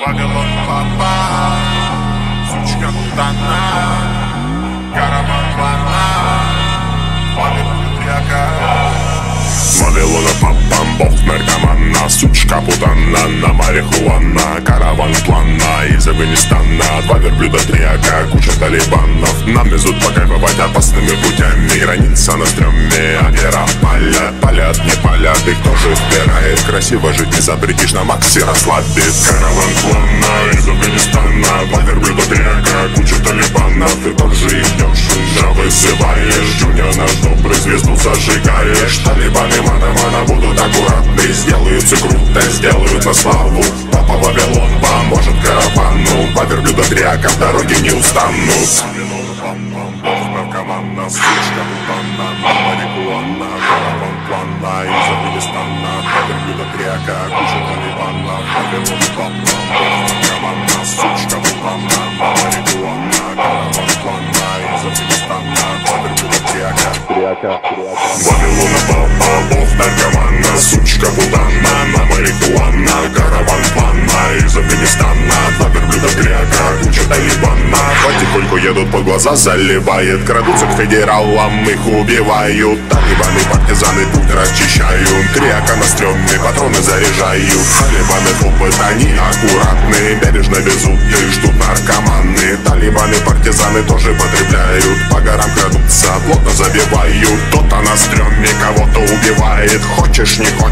Вавилон папа, сучка путана, наркомана, сучка путана, на марихуана, караван плана из Афганистана, два верблюда три ака, куча талибанов, нам везут покайфовать опасными путями, граница на стреме, опера поля, палят, не палят, их тоже вбирает, красиво жить не запретишь, на максе расслабит, караван плана из Афганистана, два верблюда три ака, зажигаешь, талибаны мана-мана будут аккуратны, сделают все круто, сделают на славу, папа Вавилон поможет каравану, два верблюда три ака в дороге не устанут. Наркоманна, сучка, бутанна, марихуана, караван плана из Афганистана, два верблюда три ака, куча талибана, Вавилон папа, наркоманна, сучка, ака. Вавилона папа, бог сучка, бутанна, на марихуана, караван плана из Афганистана, два верблюда три ака, куча талибана, потихоньку едут под глаза заливает, крадутся к федералам, их убивают, талибаны, партизаны путь расчищают, три стреме, патроны заряжают, талибаны опыт, они аккуратные, бережно везут и ждут наркоманы, талибаны, партизаны тоже потребляют, по горам крадутся, плотно забивают,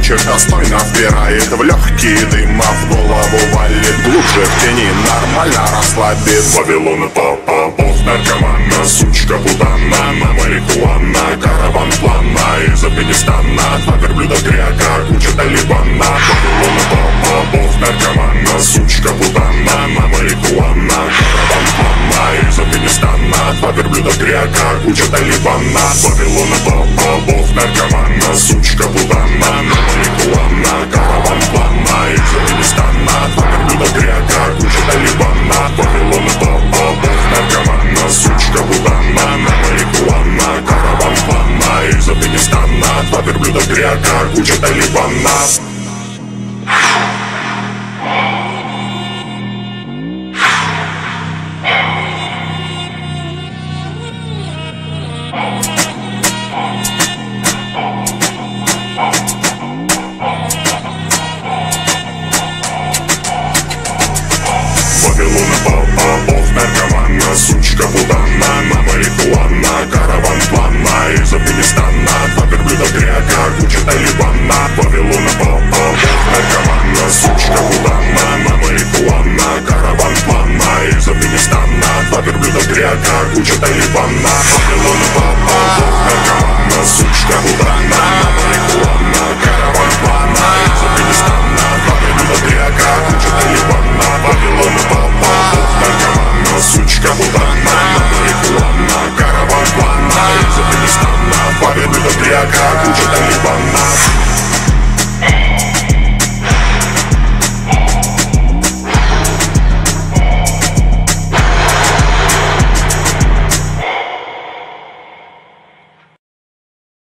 хочешь, достойно вбирает, в легкие дыма. В голову валит, глубже в тени нормально расслабит, Вавилон папа, бог наркомана, сучка путана, на марихуана, караван плана из Афганистана, два верблюда гряка, куча талибана, Вавилон папа, бог наркомана, гряка, куча талибана, Вавилон папа, бог наркомана, сучка путана, на марихуана, караван плана из Афганистана, два верблюда гряка, куча талибана, Вавилон папа, бог наркомана, сучка путана, на марихуана, караван плана из Афганистана, два верблюда гряка, куча талибана. Вавилона папа, бог наркомана, сучка путана, на марихуана, караван плана из Афганистана, два верблюда гряка, куча талибана, Вавилона папа, бог наркомана, сучка путана, на марихуана, караван плана из Афганистана, два верблюда гряка, куча талибана, Вавилона папа, бог наркомана, сучка путана, на